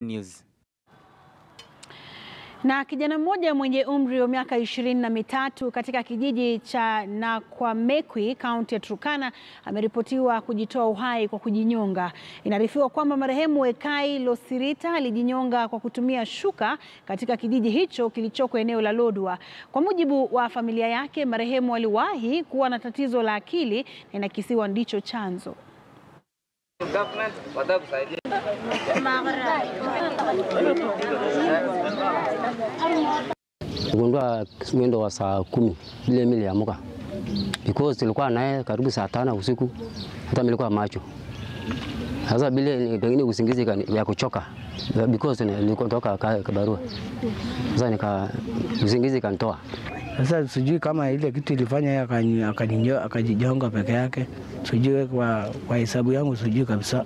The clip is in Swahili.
News. Na kijana mmoja mwenye umri wa miaka ishirini na mitatu katika kijiji cha Nakwamekwi kaunti ya Turkana ameripotiwa kujitoa uhai kwa kujinyonga. Inaarifiwa kwamba marehemu ekai Losirita alijinyonga kwa kutumia shuka katika kijiji hicho kilichoko eneo la Lodwar. Kwa mujibu wa familia yake, marehemu aliwahi kuwa na tatizo la akili na inakisiwa ndicho chanzo. Gundua mwendo wa saa kumi ile mimi niliamka because tulikuwa naye karibu saa tano usiku, hata nilikuwa macho. Sasa bile pengine usingizi ya kuchoka because nilikuwa toka kabarua, sasa nika usingizi kanitoa. Sasa sijui kama ile kitu ilifanya akajijonga peke yake, sijui kwa, kwa hesabu yangu sijui kabisa.